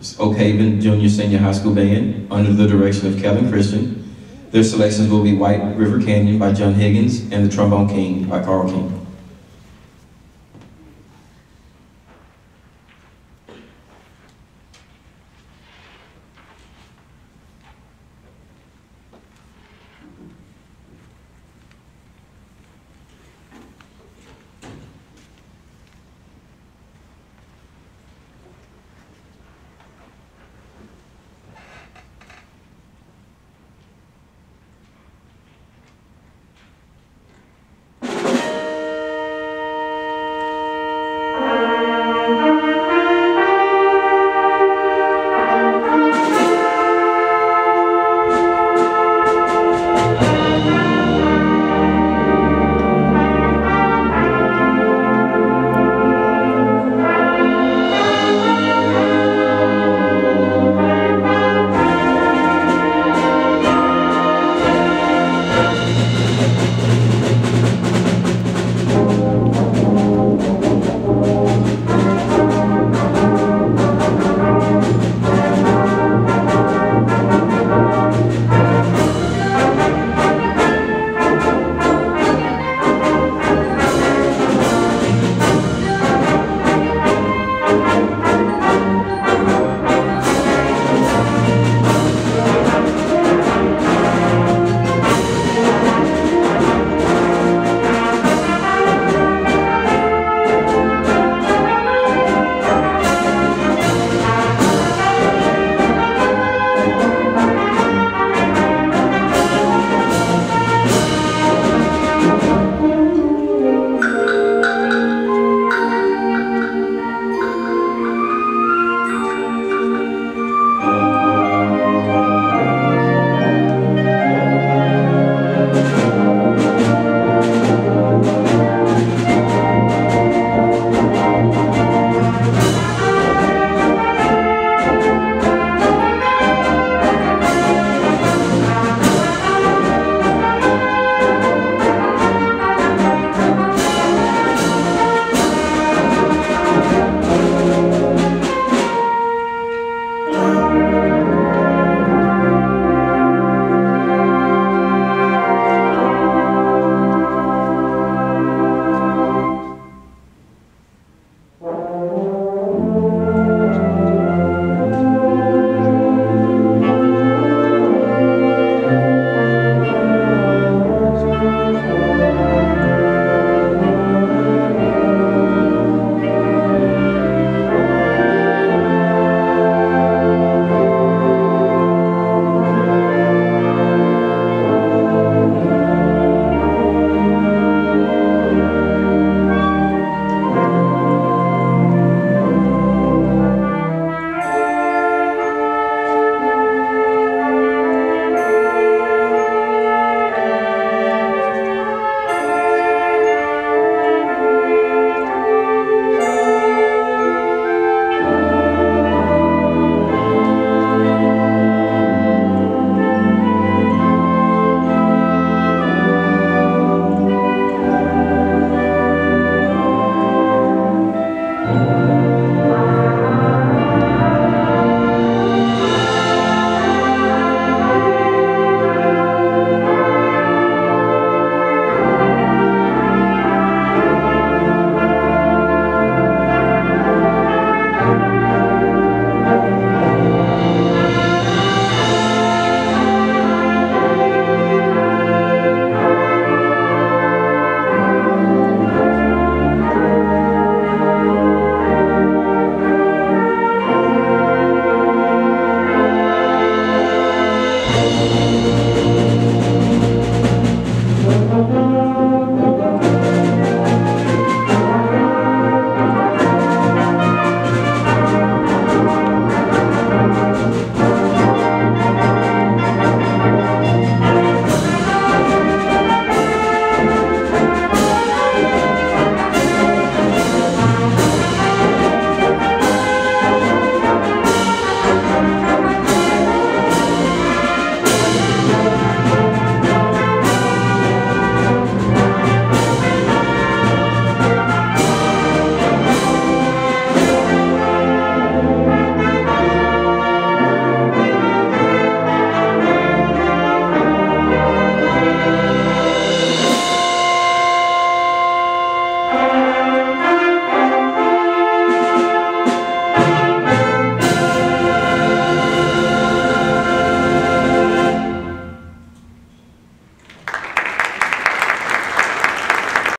Oakhaven Junior Senior High School Band under the direction of Kevin Christian. Their selections will be White River Canyon by John Higgins and The Trombone King by Karl King.